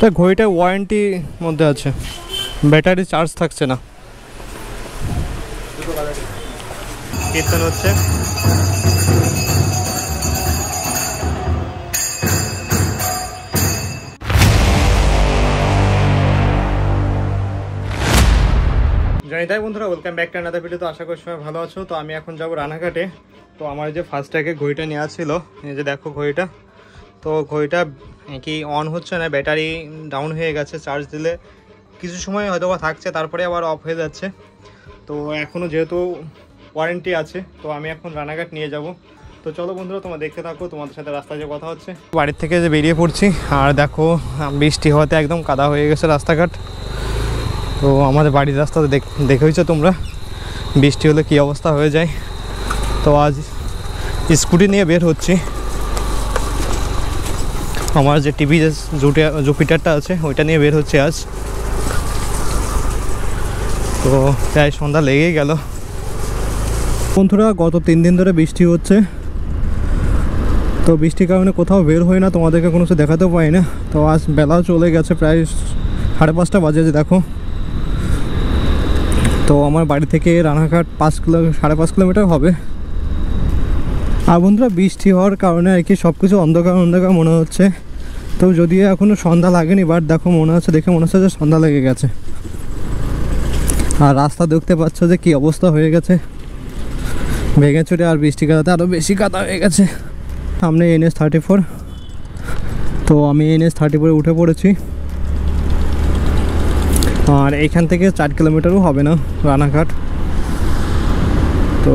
তা ঘড়িটা ওয়ারেন্টি মধ্যে আছে। ব্যাটারি চার্জ থাকছে না। কীর্তন হচ্ছে। জানি তাই বন্ধুরা welcome back to another video তো আশা করি সবাই ভালো আছো। তো আমি এখন যাব রানাঘাটে। তো আমার যে ফার্স্ট ট্যাগে ঘড়িটা নেওয়া ছিল। এই যে দেখো ঘড়িটা। তো ঘড়িটা কি অন হচ্ছে না ব্যাটারি ডাউন হয়ে গেছে চার্জ দিলে কিছু সময় হয়তো বা থাকছে, তারপরে আবার অফ হয়ে যাচ্ছে। তো এখনও যেহেতু ওয়ারেন্টি আছে, তো আমি এখন রানাঘাট নিয়ে যাব। তো চলো বন্ধুরা, তোমরা দেখতে থাকো, তোমাদের সাথে রাস্তায় যে কথা হচ্ছে। বাড়ির থেকে যে বেরিয়ে পড়ছি, আর দেখো, বৃষ্টি হওয়াতে একদম কাদা হয়ে গেছে রাস্তাঘাট। তো আমাদের বাড়ির রাস্তাতে দেখেইছো তোমরা? বৃষ্টি হলে কী অবস্থা হয়ে যায়? তো আজ স্কুটি নিয়ে বের হচ্ছি। আমার যে টিভি জুপিটারটা আছে, ওইটা নিয়ে বের হচ্ছে আজ। তো প্রায় সন্ধ্যা লেগেই গেল। বন্ধুরা, গত তিন দিন ধরে বৃষ্টি হচ্ছে। তো বৃষ্টির কারণে কোথাও বের হয় না, তোমাদেরকে কোনো কিছু দেখাতেও পাই না। তো আজ বেলাও চলে গেছে, প্রায় সাড়ে পাঁচটা বাজে দেখো। তো আমার বাড়ি থেকে রানাঘাট পাঁচ কিলো, সাড়ে পাঁচ কিলোমিটার হবে। আর বন্ধুরা, বৃষ্টি হওয়ার কারণে আর কি সব কিছু অন্ধকার অন্ধকার মনে হচ্ছে। তো যদিও এখনও সন্ধ্যা লাগেনি বাট দেখো মনে হচ্ছে, দেখে মনে হচ্ছে যে সন্ধ্যা লেগে গেছে। আর রাস্তা দেখতে পাচ্ছ যে কি অবস্থা হয়ে গেছে। ভেঙে চুটে আর বৃষ্টি কাদাতে আরও বেশি কাদা হয়ে গেছে। সামনে এনএস থার্টি ফোর। তো আমি এনএস থার্টি ফোরে উঠে পড়েছি। আর এখান থেকে চার কিলোমিটারও হবে না রানাঘাট। তো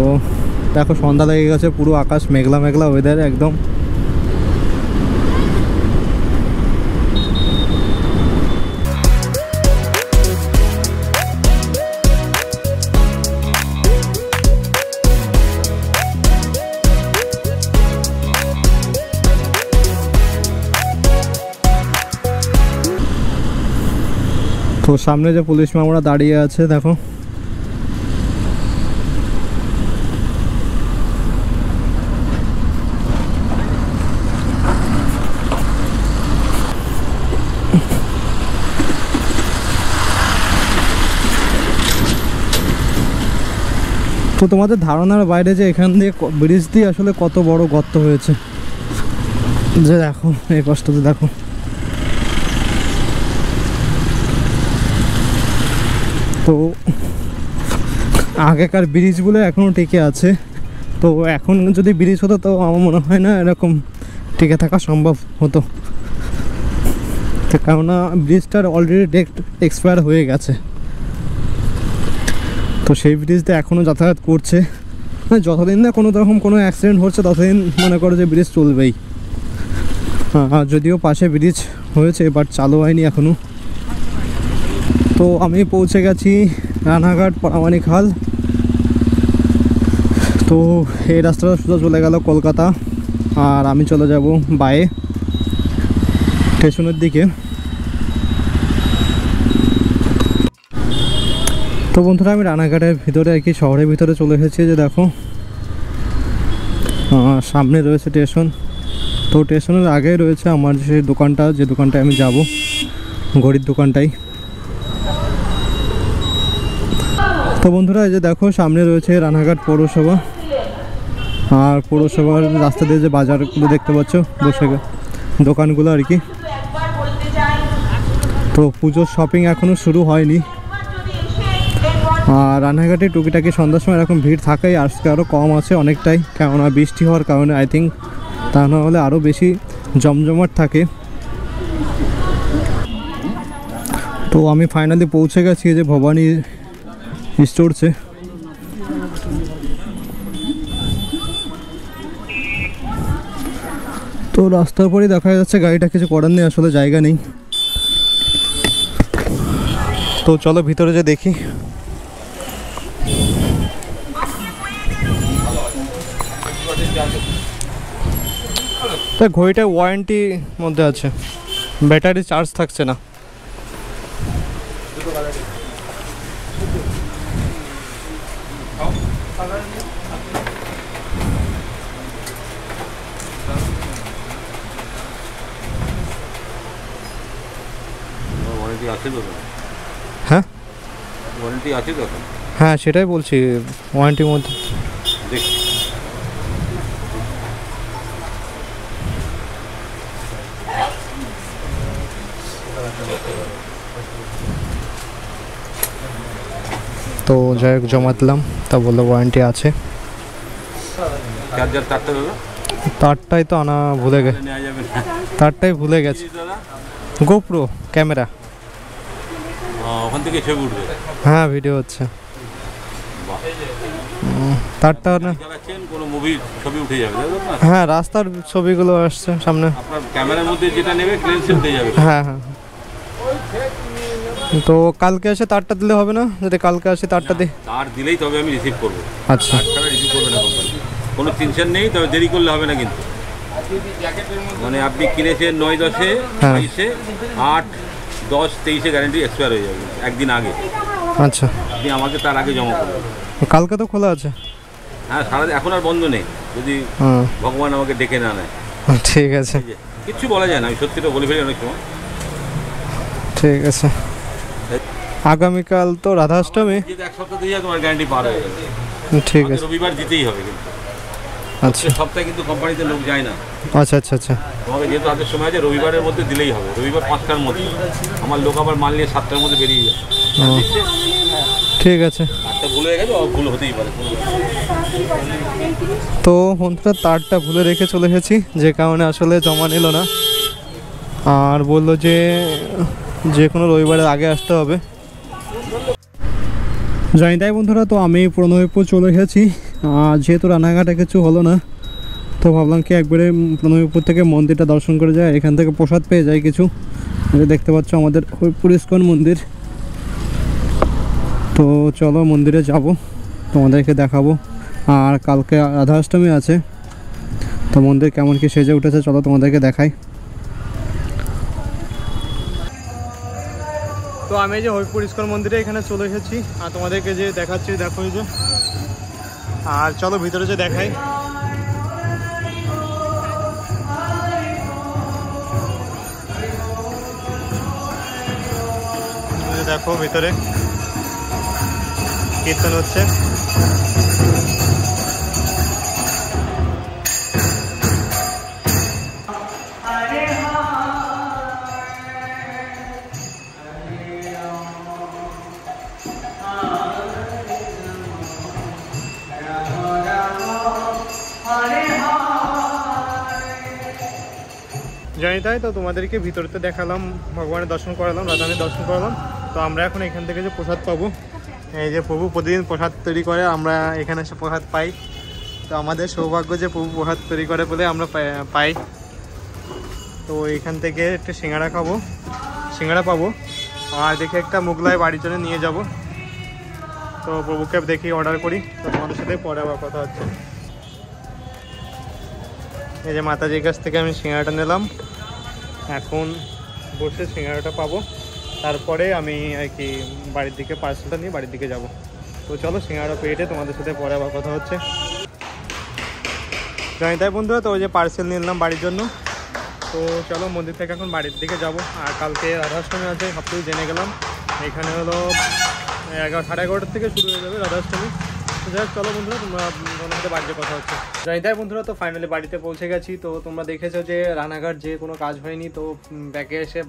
দেখো সন্ধ্যা লেগে গেছে, পুরো আকাশ মেঘলা মেঘলা ওয়েদার একদম। তো সামনে যে পুলিশ মামরা দাঁড়িয়ে আছে, দেখো। তো তোমাদের ধারণার বাইরে যে এখান দিয়ে ব্রিজ দিয়ে আসলে কত বড় গর্ত হয়েছে? যে দেখো, এই কষ্টতে দেখো। তো আগেকার ব্রিজগুলো এখনও টিকে আছে। তো এখন যদি ব্রিজ হতো, তো আমার মনে হয় না এরকম টিকে থাকা সম্ভব হতো। কেননা ব্রিজটার অলরেডি ডেট এক্সপায়ার হয়ে গেছে। তো সেই ব্রিজটা এখনও যাতায়াত করছে। হ্যাঁ যতদিন না কোনো রকম কোনো অ্যাক্সিডেন্ট হচ্ছে, ততদিন মনে করো যে ব্রিজ চলবেই। আর যদিও পাশে ব্রিজ হয়েছে বাট চালু হয়নি এখনও তো আমি পৌঁছে গেছি রানাঘাট পরামানি খাল তো এই রাস্তাটা সোজা চলে গেল কলকাতা। আর আমি চলে যাব বায়ে, স্টেশনের দিকে। তো বন্ধুরা, আমি রানাঘাটের ভিতরে আর কি শহরের ভিতরে চলে এসেছি যে দেখো। সামনে রয়েছে স্টেশন। তো স্টেশনের আগেই রয়েছে আমার যে দোকানটা, যে দোকানটায় আমি যাব। ঘড়ির দোকানটাই। তো বন্ধুরা, এই যে দেখো, সামনে রয়েছে রানাঘাট পৌরসভা। আর পৌরসভার রাস্তা দিয়ে যে বাজারগুলো দেখতে পাচ্ছ, বসে দোকানগুলো আর কি। তো পুজোর শপিং এখনও শুরু হয়নি। রানাঘাটে টুকিটাকি সন্ধ্যার সময় এরকম ভিড় থাকাই আজকে আরও কম আছে অনেকটাই, কেননা বৃষ্টি হওয়ার কারণে আই থিঙ্ক তা না হলে আরও বেশি জমজমাট থাকে। তো আমি ফাইনালি পৌঁছে গেছি যে ভবানী স্টোরছে তো রাস্তার পরেই দেখা যাচ্ছে গাড়িটা কিছু করার নেই, আসলে জায়গা নেই। তো চলো ভিতরে যে দেখি। তা ঘড়িটা ওয়ারেন্টি মধ্যে আছে। ব্যাটারি চার্জ থাকছে না। হ্যাঁ? ওয়ারেন্টি আছে তো হ্যাঁ সেটাই বলছি ওয়ারেন্টির মধ্যে। দেখ। তো যাই হোক জমা দিলাম তা বলল ওয়ারেন্টি আছে। তারটাই তো আনা ভুলে গে নেওয়া যাবে না। তারটাই ভুলে গেছে। GoPro camera. ওখান থেকে ছবি উঠবে? হ্যাঁ ভিডিও হচ্ছে। তারটা না কোনো মুভির ছবি উঠে যাবে হ্যাঁ রাস্তার ছবিগুলো আসছে সামনে। আপনার ক্যামেরার মধ্যে যেটা নেবে ক্লেন্সে উঠে যাবে। হ্যাঁ হ্যাঁ। তো কালকে এসে তারটা দিলে হবে না? যদি কালকে আসে তারটা দিই তার দিলেই তবে আমি রিসিভ করব। আচ্ছা। তার ছাড়া রিসিভ করবে না কোম্পানি কোনো টেনশন নেই তবে দেরি করলে হবে না কিন্তু। মানে আপনি কিনেছেন নয় দশে হ্যাঁ। বাইশে আট দশ তেইশে গ্যারেন্টি এক্সপায়ার হয়ে যাবে একদিন আগে। আচ্ছা। আপনি আমাকে তার আগে জমা করবেন কালকে তো খোলা আছে। হ্যাঁ সারা এখন আর বন্ধ নেই। যদি ভগবান আমাকে ডেকে না নেয়। ঠিক আছে। ঠিক আছে? কিচ্ছু বলা যায় না আমি সত্যিটা বলে ফেলি অনেক সময়। ঠিক আছে। আগামীকাল তো রাধাষ্টমী। যদি এক সপ্তাহ দিয়ে তোমার গ্যারান্টি পার হয়ে ঠিক আছে। রবিবার দিতেই হবে কিন্তু। আচ্ছা। সপ্তাহে কিন্তু কোম্পানিতে লোক যায় না। আচ্ছা আচ্ছা আচ্ছা। তোমাকে যেহেতু হাতের সময় আছে রবিবারের মধ্যে দিলেই হবে। রবিবার পাঁচটার মধ্যে। আমার লোক আবার মাল নিয়ে সাতটার মধ্যে বেরিয়ে যায়। ঠিক আছে। তো বন্ধুরা তারটা ভুলে রেখে চলে এসেছি যে কারণে আসলে জমা নিল না। আর বলল যে যে কোনো রবিবারের আগে আসতে হবে। জানি তাই বন্ধুরা, তো আমি প্রণয়পুর চলে এসেছি। যেহেতু রানাঘাটে কিছু হলো না, তো ভাবলাম কি একবারে প্রণয়পুর থেকে মন্দিরটা দর্শন করে যায় এখান থেকে প্রসাদ পেয়ে যায় কিছু। দেখতে পাচ্ছ আমাদের হরিপুর ইস্কন মন্দির। তো চলো মন্দিরে যাব, তোমাদেরকে দেখাবো। আর কালকে রাধাষ্টমী আছে, তো মন্দির কেমন কি সেজে উঠেছে, চলো তোমাদেরকে দেখাই। তো আমি যে হরিপুর ইস্কন মন্দিরে এখানে চলে এসেছি। আর তোমাদেরকে যে দেখাচ্ছি, দেখো যে। আর চলো ভিতরে যে দেখাই। দেখো ভিতরে। কীর্তন হচ্ছে। জানি তাই, তো তোমাদেরকে ভিতরতে দেখালাম, ভগবানের দর্শন করালাম রাধানের দর্শন করালাম। তো আমরা এখন এখান থেকে যে প্রসাদ পাবো, এই যে প্রভু প্রতিদিন প্রসাদ তৈরি করে, আমরা এখানে এসে প্রসাদ পাই। তো আমাদের সৌভাগ্য যে প্রভু প্রসাদ তৈরি করে বলে আমরা পাই- তো এখান থেকে একটা সিঙ্গাড়া খাব সিঙ্গাড়া পাবো। আর দেখে একটা মুগলাই বাড়ির জন্য নিয়ে যাব। তো প্রভুকে দেখি অর্ডার করি। তো তোমাদের সাথে পরে আবার কথা হচ্ছে। এই যে মাতাজির কাছ থেকে আমি সিঙ্গাড়াটা নিলাম। এখন বসে সিঙ্গাড়াটা পাবো। তারপরে আমি আর কি বাড়ির দিকে পার্সেলটা নিয়ে বাড়ির দিকে যাব। তো চলো সিঙ্গাড়া পেটে তোমাদের সাথে পরে আবার কথা হচ্ছে। জানি তাই বন্ধুরা, তো ওই যে পার্সেল নিলাম বাড়ির জন্য। তো চলো মন্দির থেকে এখন বাড়ির দিকে যাব। আর কালকে রাধাষ্টমী আছে সব কিছু জেনে গেলাম। এখানে হলো এগারো, সাড়ে এগারোটার থেকে শুরু হয়ে যাবে রাধাষ্টমী। যাই চলো বন্ধুরা, তোমরা তোমাদের বাড়িতে কথা হচ্ছে। জানি তাই বন্ধুরা, তো ফাইনালি বাড়িতে পৌঁছে গেছি। তো তোমরা দেখেছ যে রানাঘাট যে কোনো কাজ হয়নি, তো ব্যাকে এসে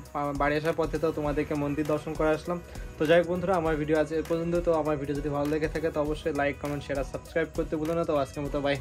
বাড়ি আসার পথে তো তোমাদেরকে মন্দির দর্শন করে আসলাম। তো যাই বন্ধুরা, আমার ভিডিও আছে এ পর্যন্ত। তো আমার ভিডিও যদি ভালো লেগে থাকে, তো অবশ্যই লাইক কমেন্ট শেয়ার সাবস্ক্রাইব করতে ভুলো না। তো আজকের মতো বাই